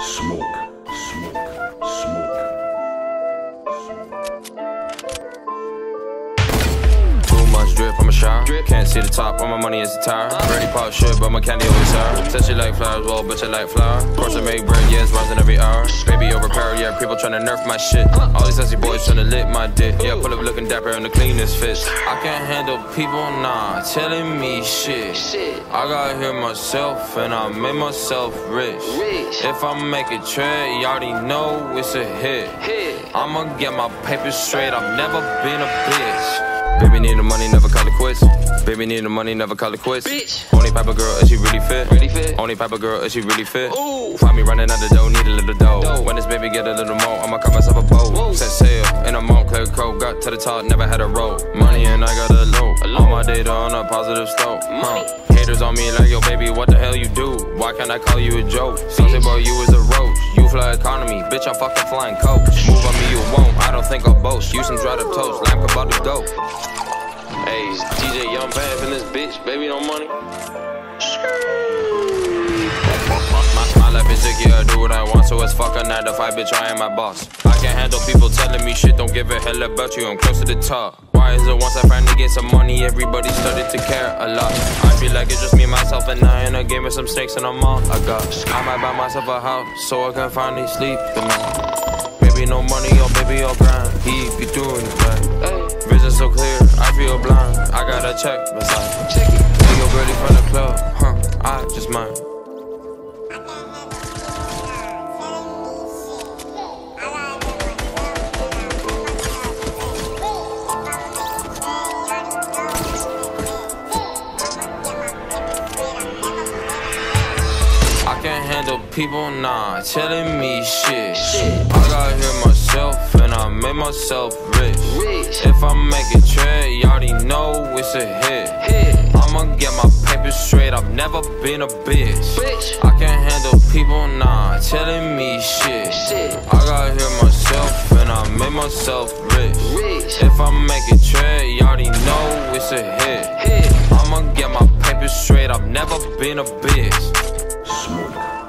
Smoke, drip, I'm a shower. Can't see the top, all my money is a tire. Ready pop shit, but my candy always sour. Said she like flowers, well, bitch, I like flour. Course I make bread, yeah, it's rising every hour. Baby over power, yeah, people tryna nerf my shit. All these sassy boys tryna lit my dick. Yeah, pull up looking dapper in the cleanest fits. I can't handle people, nah, telling me shit. I got here myself, and I made myself rich. If I make a trade, y'all already know it's a hit. I'ma get my papers straight, I've never been a bitch. Baby need the money, never call it quits. Baby need the money, never call it quits. Bitch. Only of girl, is she really fit? Really fit. Only of girl, is she really fit? Ooh. Find me running out the door, need a little dough. Dough. When this baby get a little more, I'ma cut myself a boat. Set sail in a Moncler coat, got to the top, never had a roll. Money and I got a my data on a positive slope. Money. Huh. Haters on me like, yo, baby, what the hell you do? Why can't I call you a joke? Something about you is a roach. You fly economy, bitch, I'm fucking flying coach. Move on me, you won't. I don't think I'll boast. You some dried up toast, lamp about to dope. Hey, DJ Young Bad in this bitch, baby, no money. My, my sick, yeah, I do what I want, so it's fuck a 9 to 5, bitch, I am my boss. I can't handle people telling me shit, don't give a hell about you, I'm close to the top. Why is it once I finally get some money, everybody started to care a lot? I feel like it's just me, myself, and I in a game with some snakes and I'm all I got. I might buy myself a house, so I can finally sleep at night. Baby, no money, oh baby, oh grind, he be doing it right. Vision so clear, I feel blind, I got a check beside. Check it. Take your birdie from the club, huh? I just might. Handle people, nah, telling me shit. I got here myself and I made myself rich. Rich. If I make a trade, y'all already know it's a hit. Hit. I'ma get my papers straight, I've never been a bitch. Bitch. I can't handle people, nah, telling me shit. Shit. I got here myself and I made myself rich. Rich. If I make a trade, y'all already know it's a hit. Hit. I'ma get my papers straight, I've never been a bitch.